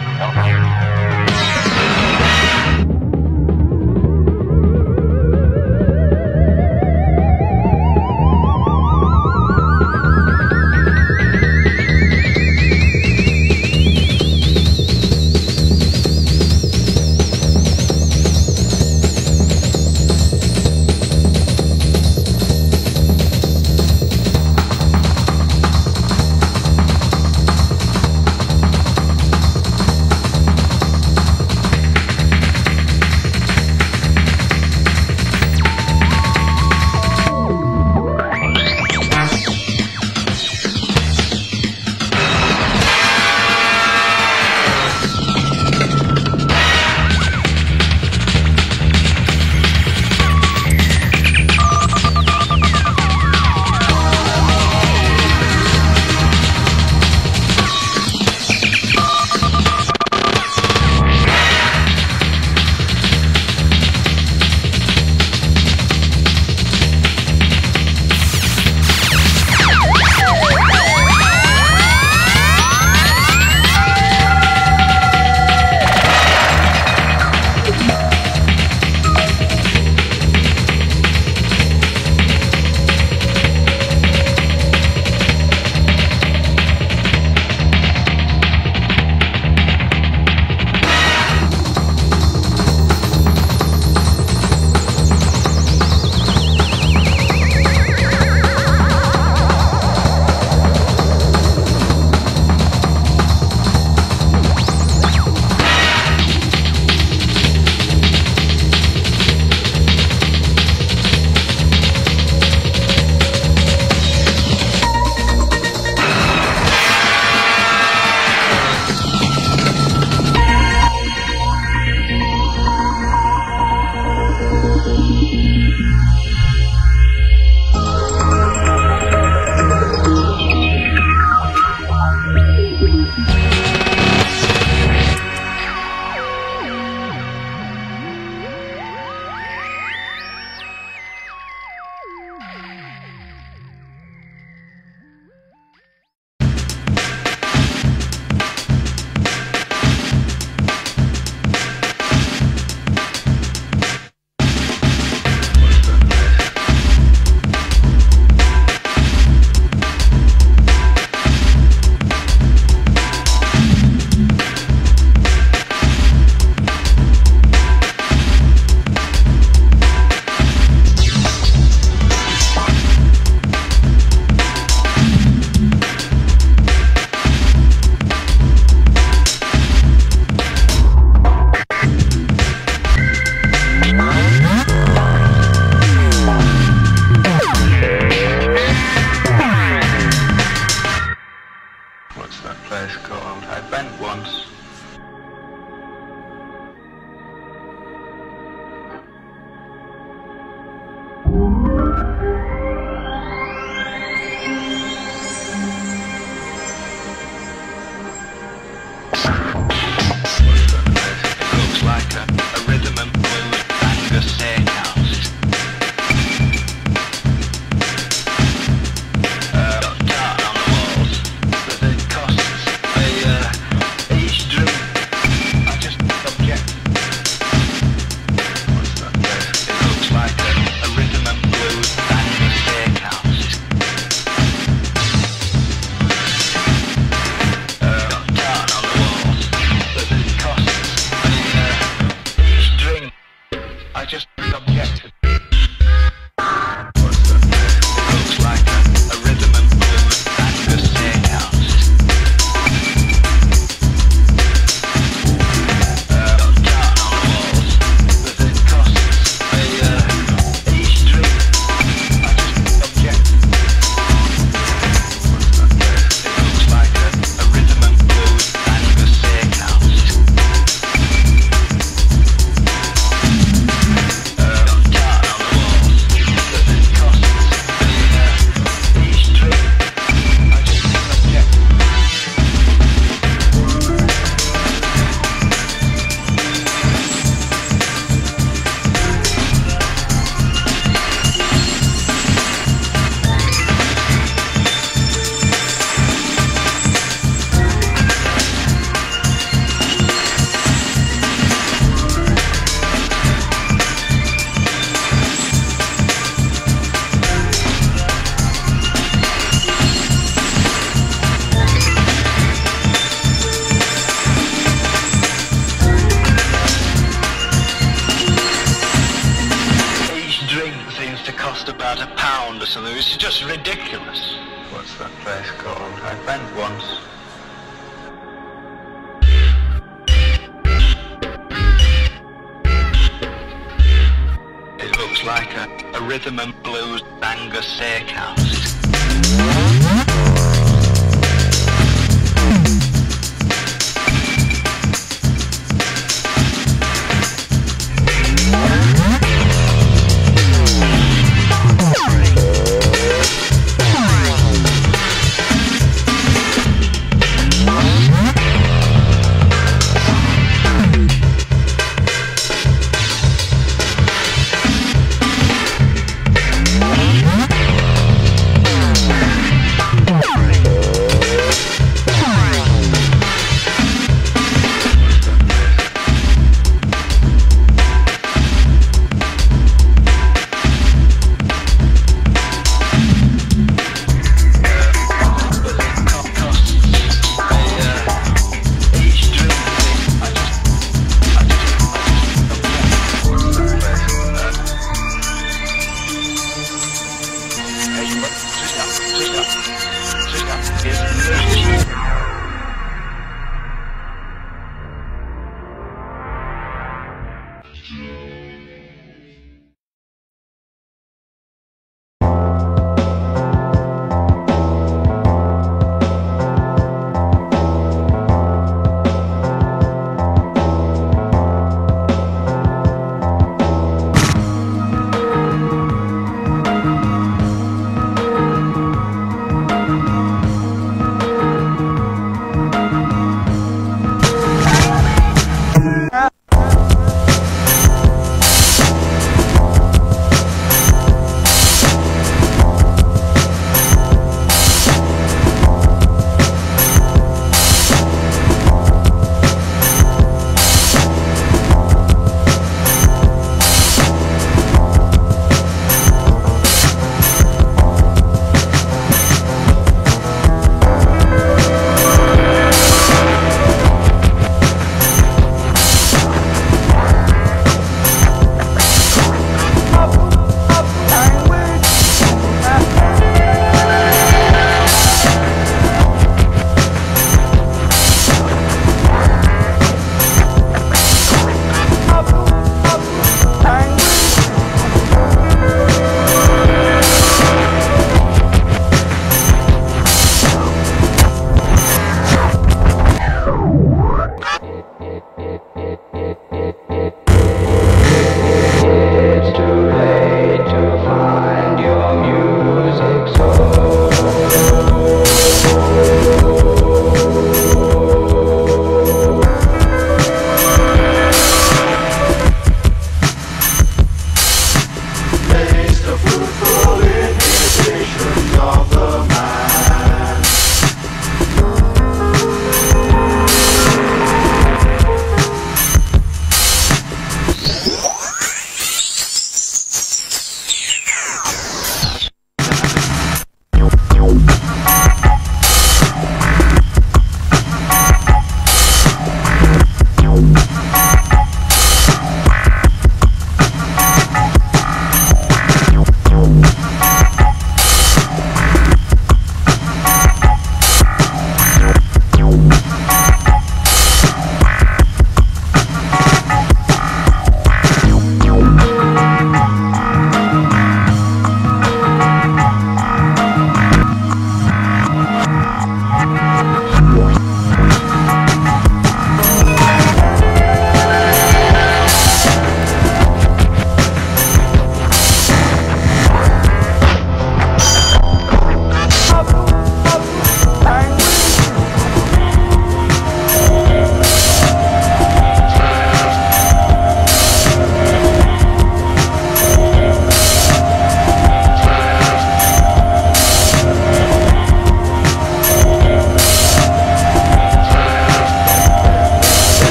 Thank you.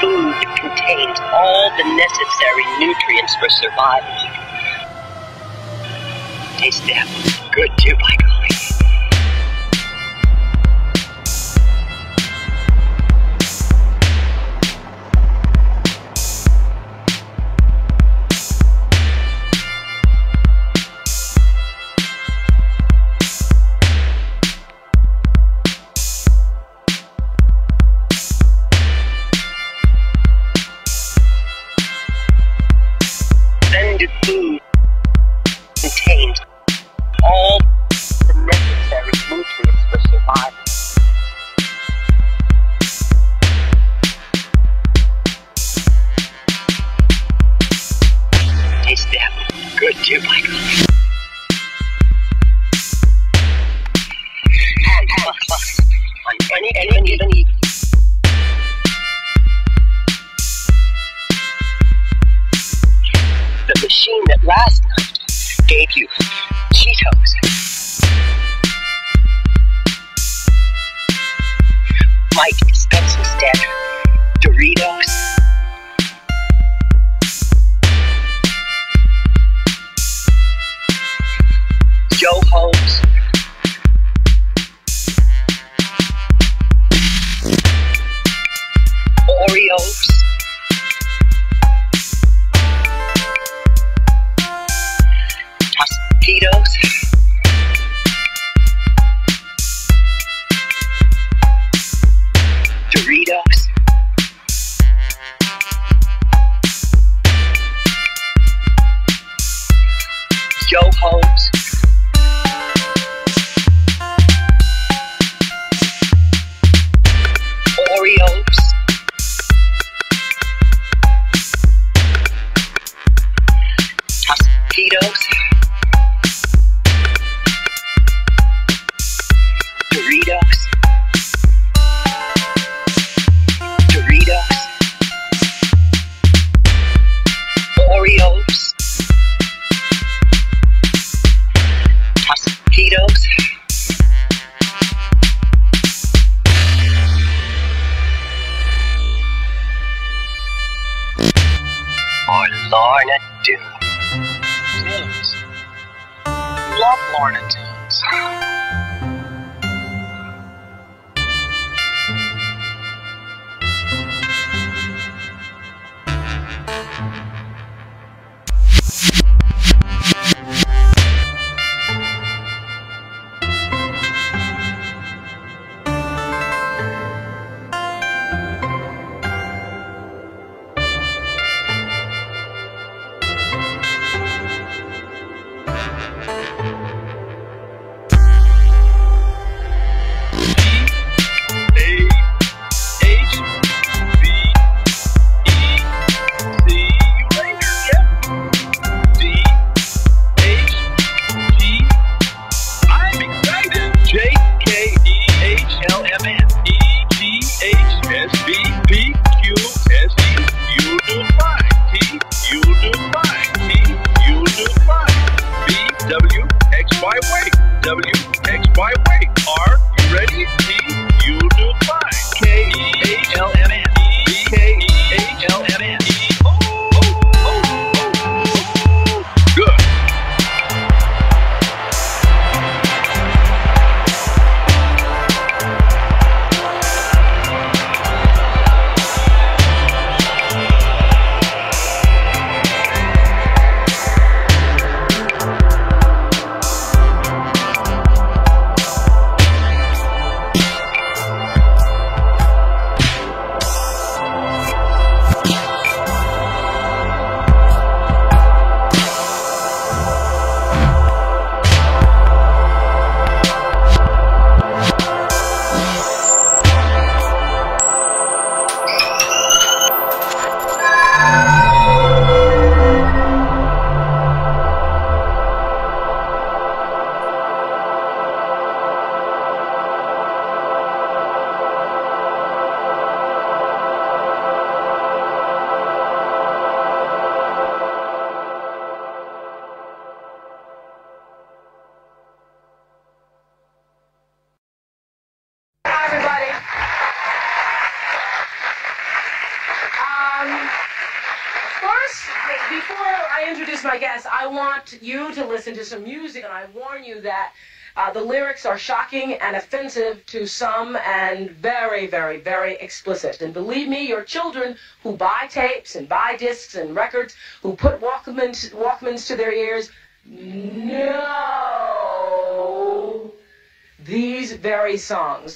food contains all the necessary nutrients for survival. Taste them. Good too, by The machine that last night gave you love Lorna Doones. listen to some music, and I warn you that uh, the lyrics are shocking and offensive to some and very, very, very explicit. And believe me, your children who buy tapes and buy discs and records, who put Walkmans, Walkmans to their ears, know these very songs.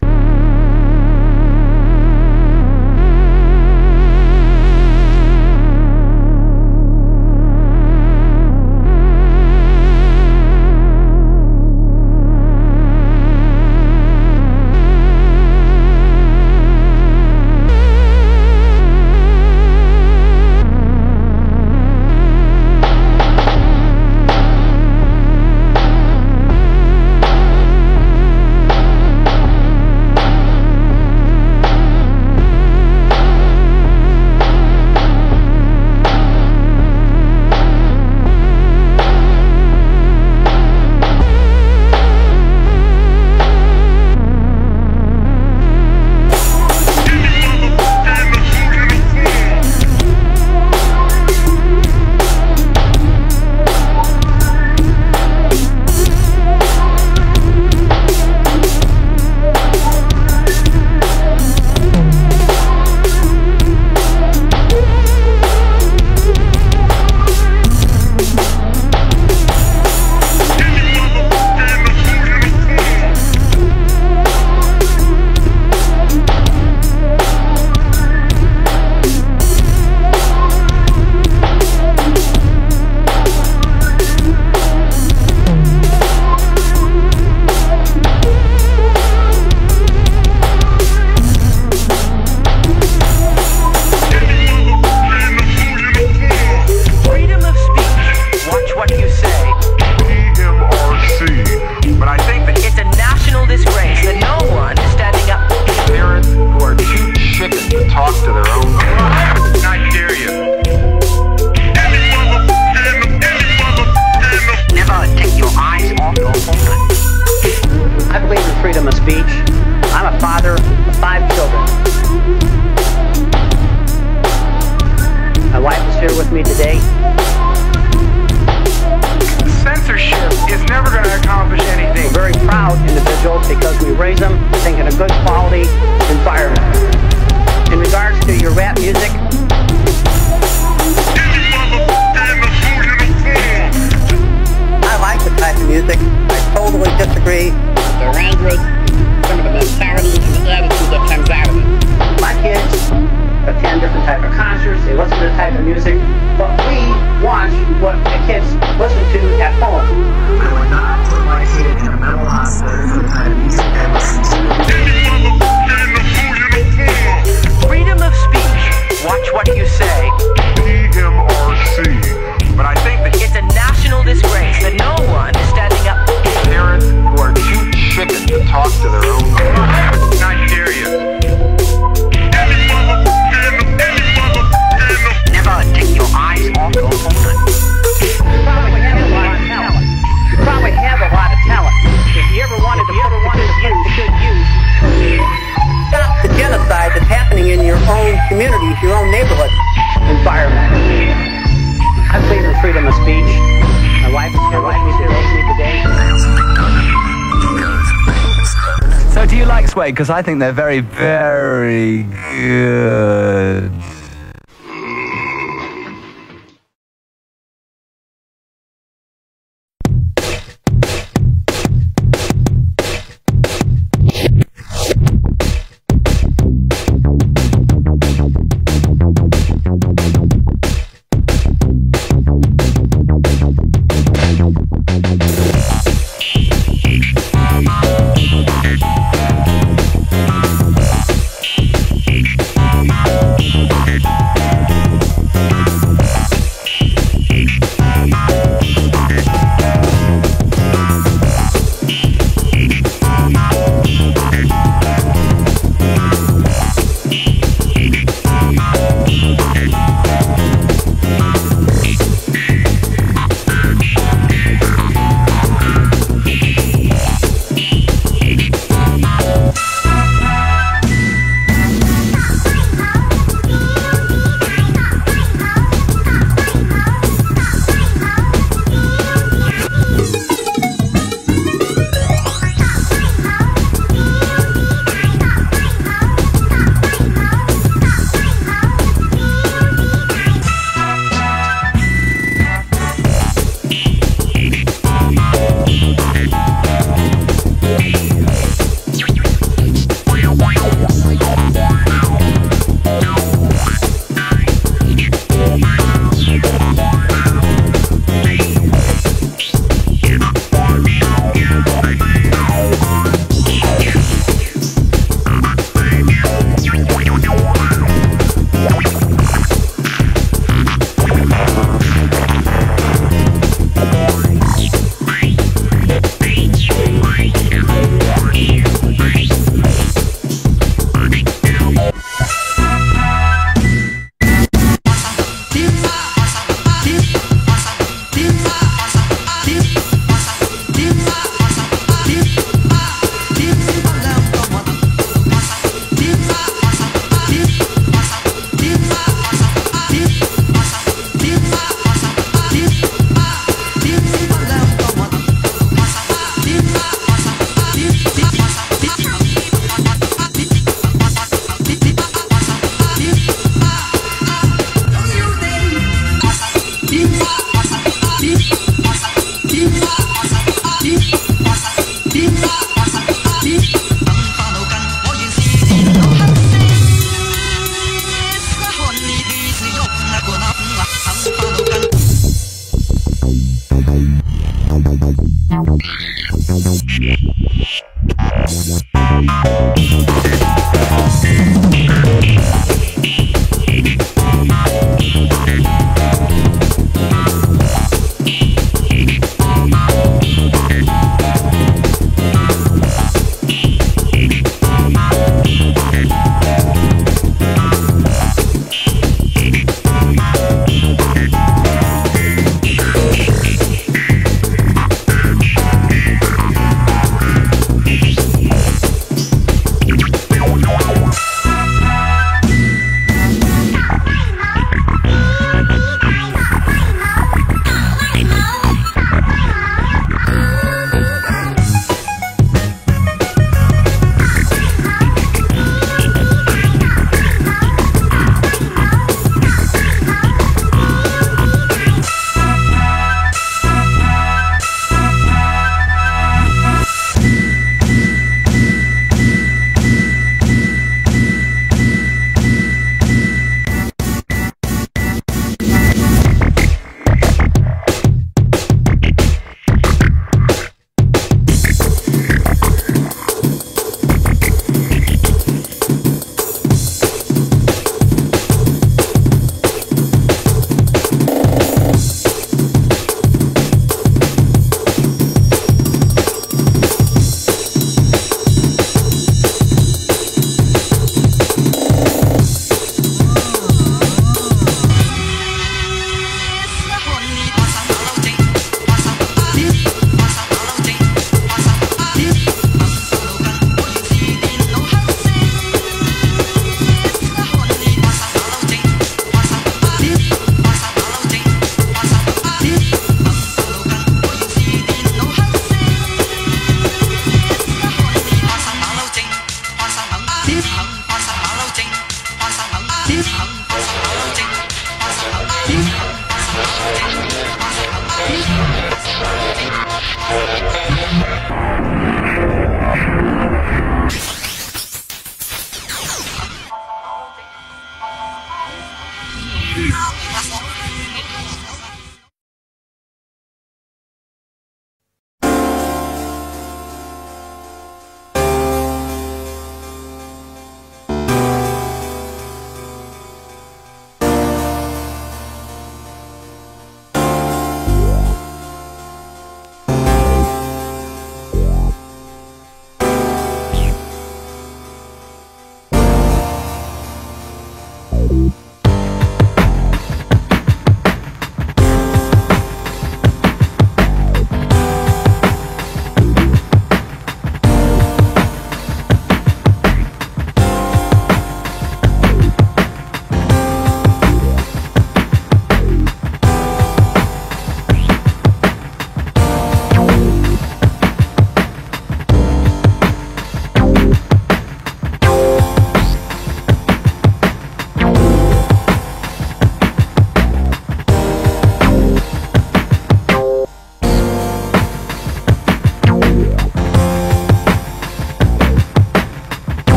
because I think they're very, very good.